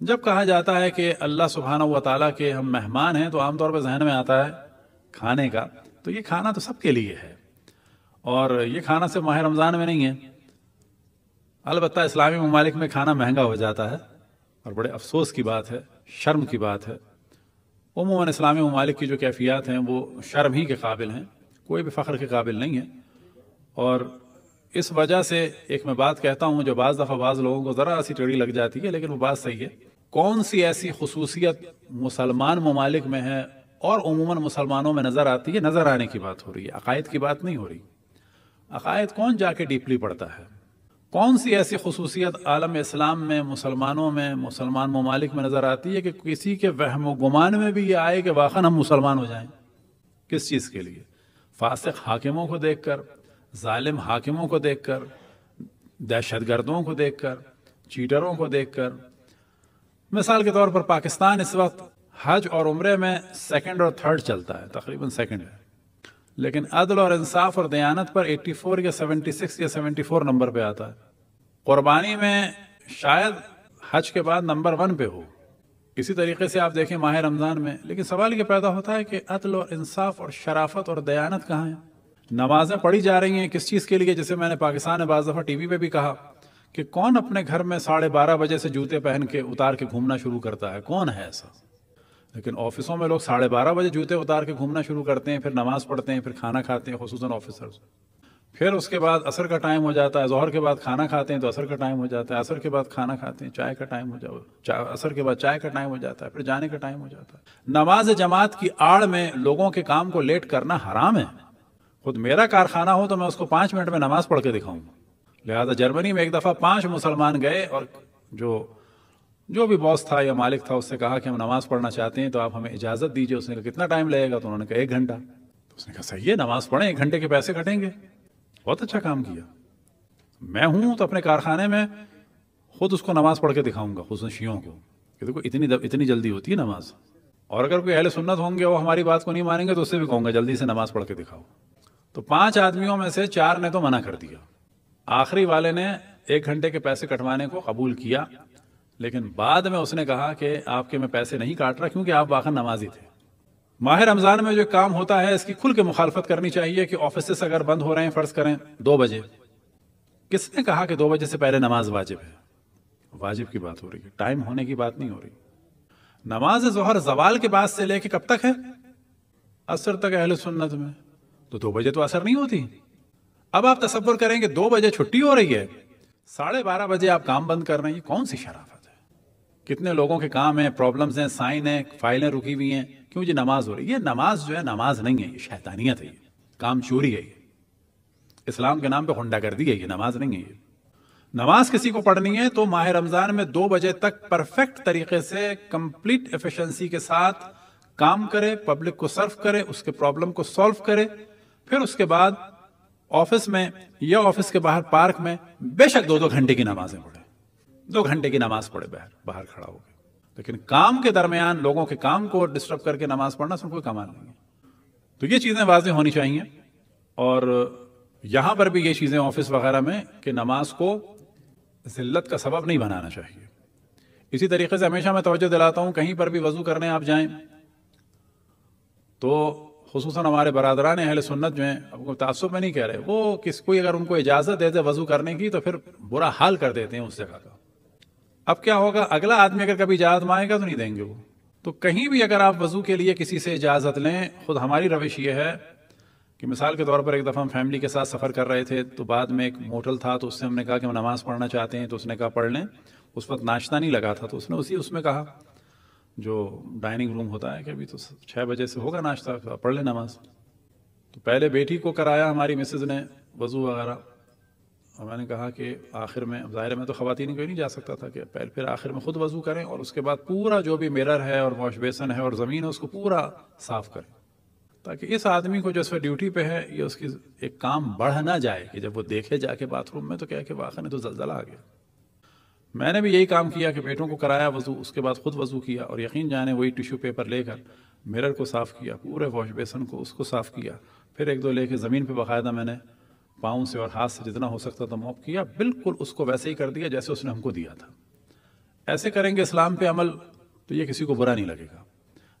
जब कहा जाता है कि अल्लाह सुबहाना व ताला के हम मेहमान हैं तो आमतौर पर जहन में आता है खाने का। तो ये खाना तो सबके लिए है। और ये खाना सिर्फ़ माह रमज़ान में नहीं है। अलबत्त इस्लामी ममालिक में खाना महँगा हो जाता है, और बड़े अफसोस की बात है, शर्म की बात है। उमूमन इस्लामी ममालिक की जो कैफियत हैं, वो शर्म ही के काबिल हैं, कोई भी फ़ख्र के काबिल नहीं है। और इस वजह से एक मैं बात कहता हूँ, जो बाज़ दफ़ा बाज़ लोगों को ज़रा सी टेढ़ी लग जाती है, लेकिन वो बात सही है। कौन सी ऐसी खसूसियत मुसलमान ममालिक में है और उमूमन मुसलमानों में नज़र आती है? नज़र आने की बात हो रही है, अकायद की बात नहीं हो रही। अकायद कौन जाके डीपली पड़ता है? कौन सी ऐसी खसूसियत आलम इस्लाम में, मुसलमानों में, मुसलमान ममालिक में नज़र आती है कि किसी के वहम गुमान में भी ये आए कि वाखन हम मुसलमान हो जाएँ? किस चीज़ के लिए? फासिक हाकिमों को देख कर ालिम हाकिमों को देख कर दहशत गर्दों को देख कर चीटरों को देख कर मिसाल के तौर पर पाकिस्तान इस वक्त हज और उम्र में सेकंड और थर्ड चलता है, तकरीबन सेकंड है। लेकिन अदल और इंसाफ और दयानत पर 84 या 76 या 74 नंबर पे आता है। कुर्बानी में शायद हज के बाद नंबर वन पे हो। इसी तरीके से आप देखें माह रमज़ान में। लेकिन सवाल ये पैदा होता है कि अदल और इंसाफ और शराफत और दयानत कहाँ है? नमाजें पढ़ी जा रही हैं, किस चीज़ के लिए? जैसे मैंने पाकिस्तान में बाज़ दफ़ा टी पे भी कहा कि कौन अपने घर में साढ़े बारह बजे से जूते पहन के उतार के घूमना शुरू करता है? कौन है ऐसा? लेकिन ऑफिसों में लोग साढ़े बारह बजे जूते उतार के घूमना शुरू करते हैं, फिर नमाज़ पढ़ते हैं, फिर खाना खाते हैं खसूस ऑफिसर्स। फिर उसके बाद असर का टाइम हो जाता है, जहर के बाद खाना खाते हैं तो असर का टाइम हो जाता है, असर के बाद खाना खाते हैं, चाय का टाइम हो जाओ असर के बाद चाय का टाइम हो जाता है, फिर जाने का टाइम हो जाता है। नमाज़ जमात की आड़ में लोगों के काम को लेट करना हराम है। खुद मेरा कारखाना हो तो मैं उसको पाँच मिनट में नमाज़ पढ़ के दिखाऊँगा। लिहाजा जर्मनी में एक दफ़ा पाँच मुसलमान गए और जो जो भी बॉस था या मालिक था उससे कहा कि हम नमाज़ पढ़ना चाहते हैं तो आप हमें इजाज़त दीजिए। उसने कहा, कितना टाइम लगेगा? तो उन्होंने कहा, एक घंटा। तो उसने कहा, सही है, नमाज़ पढ़ें, एक घंटे के पैसे कटेंगे। बहुत अच्छा काम किया। मैं हूँ तो अपने कारखाने में खुद उसको नमाज़ पढ़ के दिखाऊँगा शियों को। कि देखो, इतनी इतनी जल्दी होती है नमाज़। और अगर कोई अहले सुन्नत होंगे वो हमारी बात को नहीं मानेंगे तो उससे भी कहूँगा, जल्दी से नमाज़ पढ़ के दिखाओ। तो पाँच आदमियों में से चार ने तो मना कर दिया। आखिरी वाले ने एक घंटे के पैसे कटवाने को कबूल किया, लेकिन बाद में उसने कहा कि आपके मैं पैसे नहीं काट रहा क्योंकि आप वाकई नमाजी थे। माह रमज़ान में जो काम होता है, इसकी खुल के मुखालफत करनी चाहिए कि ऑफ़िस अगर बंद हो रहे हैं, फ़र्ज़ करें, दो बजे। किसने कहा कि दो बजे से पहले नमाज़ वाजिब है? वाजिब की बात हो रही है। टाइम होने की बात नहीं हो रही। नमाज़ जहर जवाल के बाद से लेके कब तक है? असर तक अहल सुन्नत में। तो दो बजे तो असर नहीं होती। अब आप तस्वर करेंगे, दो बजे छुट्टी हो रही है। साढ़े बारह बजे आप काम बंद कर रहे हैं कौन सी शराफत है? कितने लोगों के काम है प्रॉब्लम्स हैं, साइन है, फाइलें रुकी हुई हैं, क्यों जी नमाज़ हो रही है? नमाज़ जो है, नमाज़ नहीं है, ये शैतानियत है ये। काम चोरी है ये। इस्लाम के नाम पे हुंडा कर दी है ये, नमाज़ नहीं है ये। नमाज़ किसी को पढ़नी है तो माह रमज़ान में दो बजे तक परफेक्ट तरीके से कंप्लीट एफिशिएंसी के साथ काम करे पब्लिक को सर्व करे, उसके प्रॉब्लम को सॉल्व करे फिर उसके बाद ऑफ़िस में या ऑफ़िस के बाहर पार्क में बेशक दो दो घंटे की नमाजें पढ़े। दो घंटे की नमाज़ पढ़े बाहर बाहर खड़ा हो लेकिन काम के दरमियान लोगों के काम को डिस्टर्ब करके नमाज़ पढ़ना सुन कोई कमाल नहीं है। तो ये चीज़ें वाजे होनी चाहिए और यहाँ पर भी ये चीज़ें ऑफ़िस वगैरह में कि नमाज़ को जिल्लत का सबब नहीं बनाना चाहिए। इसी तरीके से हमेशा मैं तवज्जो दिलाता हूँ, कहीं पर भी वज़ू करने आप जाएँ तो खसूस हमारे बरदरान अहल सुन्नत जो हैं अब तासुब में नहीं कह रहे। वो किस, कोई अगर उनको इजाज़त देते, वज़ू करने की तो फिर बुरा हाल कर देते हैं उस जगह का। अब क्या होगा? अगला आदमी अगर कभी इजाज़त मांगेगा तो नहीं देंगे वो। तो कहीं भी अगर आप वज़ू के लिए किसी से इजाज़त लें, खुद हमारी रविश ये है कि मिसाल के तौर पर एक दफ़ा हम फैमिली के साथ सफ़र कर रहे थे तो बाद में एक मोटल था तो उससे हमने कहा कि हम नमाज़ पढ़ना चाहते हैं तो उसने कहा, पढ़ लें। उस वक्त नाश्ता नहीं लगा था तो उसने उसी, उसमें कहा जो डाइनिंग रूम होता है कि अभी तो छः बजे से होगा नाश्ता, पढ़ ले नमाज़। तो पहले बेटी को कराया हमारी मिसेज ने वज़ू वगैरह। और मैंने कहा कि आखिर में ज़ाहिर में तो ख़वातीन कोई नहीं जा सकता था कि पहले, फिर आखिर में ख़ुद वज़ू करें और उसके बाद पूरा जो भी मिरर है और वॉश बेसन है और ज़मीन है, उसको पूरा साफ़ करें। ताकि इस आदमी को जो इस ड्यूटी पे है, ये उसकी एक काम बढ़ ना जाए कि जब वो देखे जाके बाथरूम में तो क्या कि वाकई में तो जलजला आ गया। मैंने भी यही काम किया कि बेटों को कराया वज़ू, उसके बाद खुद वज़ू किया और यकीन जाने वही टिश्यू पेपर लेकर मिरर को साफ़ किया, पूरे वॉश बेसन को उसको साफ़ किया। फिर एक दो लेके ज़मीन पे बाकायदा मैंने पाँव से और हाथ से जितना हो सकता था मॉप किया, बिल्कुल उसको वैसे ही कर दिया जैसे उसने हमको दिया था। ऐसे करेंगे इस्लाम पे अमल तो ये किसी को बुरा नहीं लगेगा।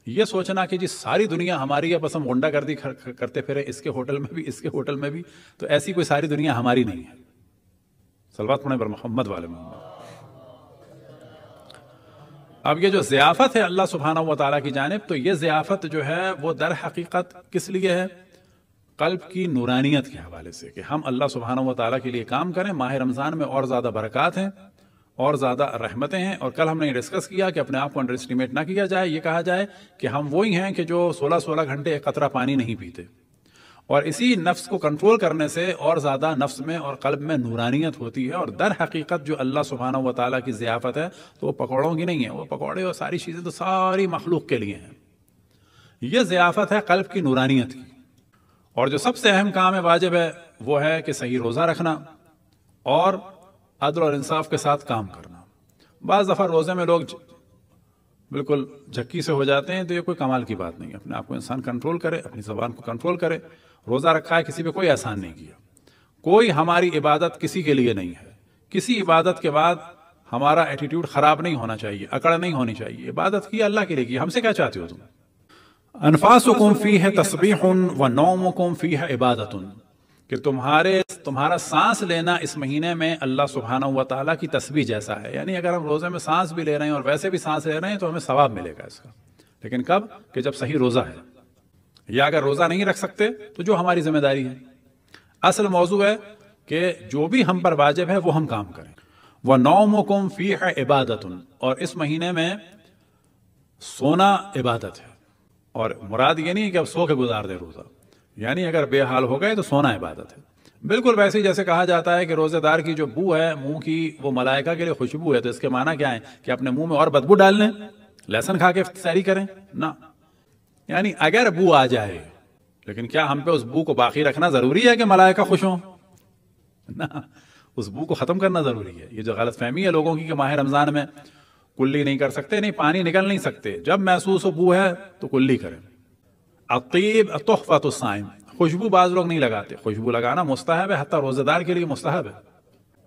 ये सोचना कि जी सारी दुनिया हमारी है, बस हम गुंडागर्दी करते फिरे इसके होटल में भी, इसके होटल में भी तो ऐसी कोई सारी दुनिया हमारी नहीं है। सलवात पढ़े पर मोहम्मद वाले मोहम्मद। अब ये जो ज़ियाफ़त है अल्लाह सुबहाना व ताली की जानब तो ये ज़ियाफ़त जो है, वो दर हकीकत किस लिए है? कल्ब की नूरानियत के हवाले से कि हम अल्लाह सुबहाना व ताली के लिए काम करें, माह रमज़ान में और ज़्यादा बरक़ात हैं, और ज़्यादा रहमतें हैं, और कल हमने डिस्कस किया कि अपने आप को अंडर एस्टिमेट ना किया जाए, ये कहा जाए कि हम वही हैं कि जो 16-16 घंटे एक कतरा पानी नहीं पीते। और इसी नफ्स को कंट्रोल करने से और ज़्यादा नफ्स में और कल्ब में नूरानियत होती है और दर हकीकत जो अल्लाह सुबहाना व ताली की ज़ियाफ़त है तो वो पकौड़ों की नहीं है। वो पकौड़े और सारी चीज़ें तो सारी मखलूक के लिए हैं। ये ज़ियाफ़त है कल्ब की नूरानियत की। और जो सबसे अहम काम है, वाजिब है, वो है कि सही रोज़ा रखना और अदल और इंसाफ के साथ काम करना। बाज़ दफ़ा रोज़े में लोग बिल्कुल झक्की से हो जाते हैं तो ये कोई कमाल की बात नहीं है। अपने आप को इंसान कंट्रोल करे, अपनी जबान को कंट्रोल करे, रोज़ा रखा है, किसी पे कोई एहसान नहीं किया। कोई हमारी इबादत किसी के लिए नहीं है। किसी इबादत के बाद हमारा एटीट्यूड ख़राब नहीं होना चाहिए, अकड़ नहीं होनी चाहिए। इबादत की अल्लाह के लिए की, हमसे क्या चाहते हो तुम? अनफास फ़ी है तस्बीह व नौम फ़ी है इबादत कि तुम्हारे, तुम्हारा सांस लेना इस महीने में अल्लाह सुबहाना हुआ ताला की तस्वीर जैसा है। यानी अगर हम रोज़े में सांस भी ले रहे हैं और वैसे भी सांस ले रहे हैं तो हमें सवाब मिलेगा इसका। लेकिन कब? कि जब सही रोज़ा है। या अगर रोज़ा नहीं रख सकते तो जो हमारी ज़िम्मेदारी है। असल मौजू है कि जो भी हम पर वाजिब है, वो हम काम करें। वह नौमकुम फ़ी है इबादत और इस महीने में सोना इबादत है। और मुराद ये नहीं कि अब सो के गुजार दे रोज़ा। यानी अगर बेहाल हो गए तो सोना इबादत है। बिल्कुल वैसे ही जैसे कहा जाता है कि रोजेदार की जो बू है, मुँह की वो मलाइका के लिए खुशबू है तो इसके माना क्या है कि अपने मुँह में और बदबू डाल लें, लहसन खा के सैरी करें, ना। यानी अगर बू आ जाए, लेकिन क्या हम पे उस बू को बाकी रखना ज़रूरी है कि मलाइका खुश हो? ना, उस बू को खत्म करना ज़रूरी है। ये जो गलत फहमी है लोगों की कि माह रमज़ान में कुल्ली नहीं कर सकते, नहीं, पानी निकल नहीं सकते। जब महसूस हो बू है तो कुल्ली करें। अतीब तोहफा तो साइम खुशबू बाज लोग नहीं लगाते खुशबू लगाना मुस्तहब है हत्या रोजेदार के लिए मुस्तहब है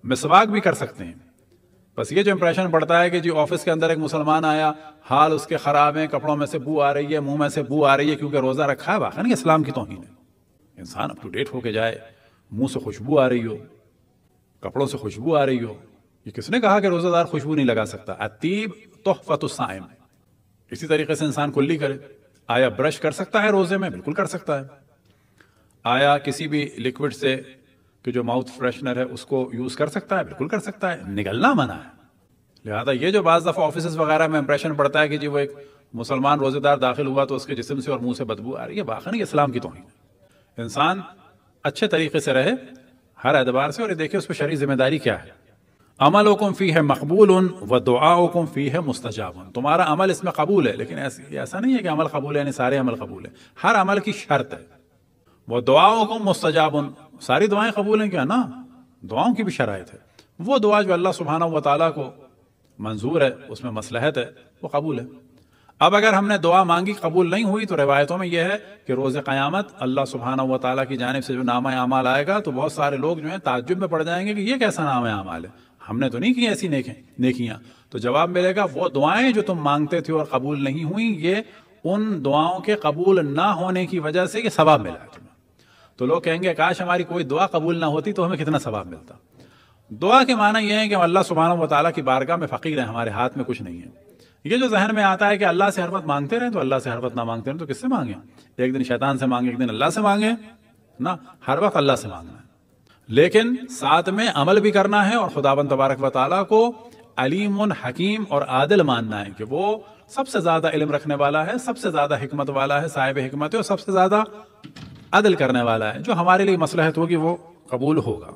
मिसवाक भी कर सकते हैं बस ये जो इंप्रेशन पड़ता है कि जी ऑफ़िस के अंदर एक मुसलमान आया हाल उसके खराब है कपड़ों में से बू आ रही है मुँह में से बू आ रही है क्योंकि रोजा रखा है वाकई इस्लाम की तोहन है इंसान अप टू डेट होके जाए मुँह से खुशबू आ रही हो कपड़ों से खुशबू आ रही हो ये किसने कहा कि रोजादार खुशबू नहीं लगा सकता अतीब तोहफत इसी तरीके से इंसान कुल्ली करे आया ब्रश कर सकता है रोज़े में? बिल्कुल कर सकता है। आया किसी भी लिक्विड से कि जो माउथ फ्रेशनर है, उसको यूज़ कर सकता है? बिल्कुल कर सकता है। निकलना मना है। लिहाजा ये जो बाज दफ़ा ऑफ़िस वगैरह में इंप्रेशन पड़ता है कि जी वो एक मुसलमान रोजेदार दाखिल हुआ तो उसके जिसम से और मुँह से बदबू आ रही है बाखा नहीं, इस्लाम की तोहिन इंसान अच्छे तरीके से रहे, हर एतबार से, और ये देखिए उस पर शरी ज़िम्मेदारी क्या है। अमल फ़ी है मकबूल व दुआकुम फ़ी है मुस्तजाब तुम्हारा अमल इसमें कबूल है लेकिन ऐसा नहीं है कि अमल कबूल है यानी सारे अमल कबूल है हर अमल की शर्त है वो दुआओं को मुस्तजाब सारी दुआएँ कबूल हैं क्या ना दुआओं की भी शरात है वो दुआ जो अल्लाह सुबहाना व ताली को मंजूर है उसमें मसलहत है वो कबूल है अब अगर हमने दुआ मांगी कबूल नहीं हुई तो रिवायतों में यह है कि रोज़ क़यामत अल्लाह सुबहाना व ताली की जानब से जो नामा अमाल आएगा तो बहुत सारे लोग जो है ताजुब में पड़ जाएँगे कि ये कैसा नाम अमाल है हमने तो नहीं की ऐसी नेके, नेकियाँ। तो जवाब मिलेगा, वो दुआएँ जो तुम मांगते थे और कबूल नहीं हुई, ये उन दुआओं के कबूल ना होने की वजह से ये सवाब मिला तुम्हें। तो लोग कहेंगे, काश हमारी कोई दुआ कबूल ना होती तो हमें कितना सवाब मिलता। दुआ के माना यह है कि हम अल्लाह सुबहान व ताली की बारगाह में फ़कीर हैं, हमारे हाथ में कुछ नहीं है। ये जो जहन में आता है कि अल्लाह से हर वक्त मांगते रहे तो अल्लाह से हर वक्त ना मांगते रहे तो किससे मांगे? एक दिन शैतान से मांगे, एक दिन अल्लाह से मांगे? ना, हर वक्त अल्लाह से मांगना है। लेकिन साथ में अमल भी करना है और खुदाबन तबारक वाली को अलीम हकीम और आदिल मानना है कि वो सबसे ज़्यादा इल्म रखने वाला है, सबसे ज़्यादा हिकमत वाला है साहिब हिकमत है और सबसे ज़्यादा अदल करने वाला है, जो हमारे लिए मसलहत होगी वो कबूल होगा।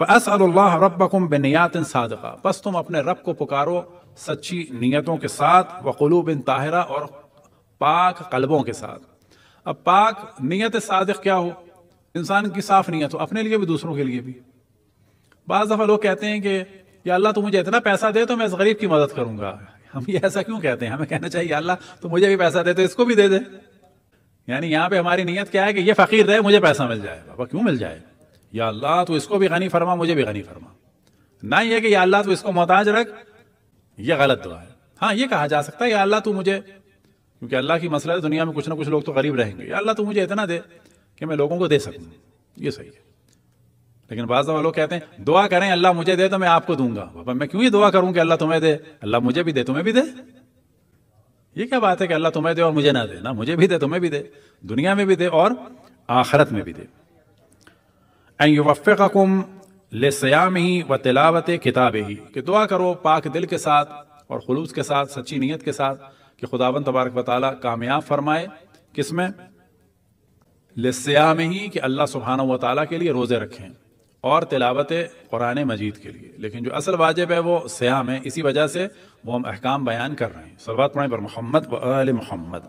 रबकुम बेनियात सादका, बस तुम अपने रब को पुकारो सच्ची नीयतों के साथ वकलूब इन ताहिरा और पाक कल्बों के साथ। अब पाक नीयत सादक क्या हो? इंसान की साफ़ नहीं है तो अपने लिए भी, दूसरों के लिए भी। बाज दफ़ा लोग कहते हैं कि, या अल्लाह तो मुझे इतना पैसा दे तो मैं इस गरीब की मदद करूँगा। हम ये ऐसा क्यों कहते हैं? हमें कहना चाहिए अल्लाह तो मुझे भी पैसा दे तो इसको भी दे दे। यानी यहाँ पे हमारी नीयत क्या है कि ये फकीर रहे, मुझे पैसा मिल जाए। बाबा, क्यों मिल जाए? या अल्लाह तो इसको भी गनी फरमा, मुझे भी गनी फरमा। ना ये कि, या अल्लाह तो इसको मोहताज रख। यह गलत दुआ है। हाँ ये कहा जा सकता है, या अल्लाह, तू मुझे क्योंकि अल्लाह की मसला है दुनिया में कुछ ना कुछ लोग तो गरीब रहेंगे। या अल्लाह, तू मुझे इतना दे। कि मैं लोगों को दे सकूँ। ये सही है। लेकिन बाज लोग कहते हैं, दुआ करें, अल्लाह मुझे दे तो मैं आपको दूँगा। बाबा, मैं क्यों ही दुआ करूँ कि अल्लाह तुम्हें दे? अल्लाह मुझे भी दे, तुम्हें भी दे। ये क्या बात है कि अल्लाह तुम्हें दे और मुझे ना दे? ना, मुझे भी दे, तुम्हें भी दे। दुनिया में भी दे और आखरत में भी दे। युवफ़ुम ले सयाम ही व तिलावत किताब ही कि दुआ करो पाक दिल के साथ और खलूस के साथ, सच्ची नीयत के साथ, कि खुदावन तबारक वाली कामयाब फरमाए किसमें लिस्याम ही कि अल्लाह सुबहाना व ताली के लिए रोज़े रखें और तिलावत कुरान मजीद के लिए। लेकिन जो असल वाजिब है वो स्याम है। इसी वजह से वो हम अहकाम बयान कर रहे हैं। सलवात पढ़ें पर मोहम्मद व मोहम्मद।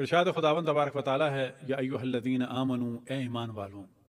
इरशाद खुदावन तबारक वाली है, या अयुहल्लदीन आमनू, ए ईमान वालों।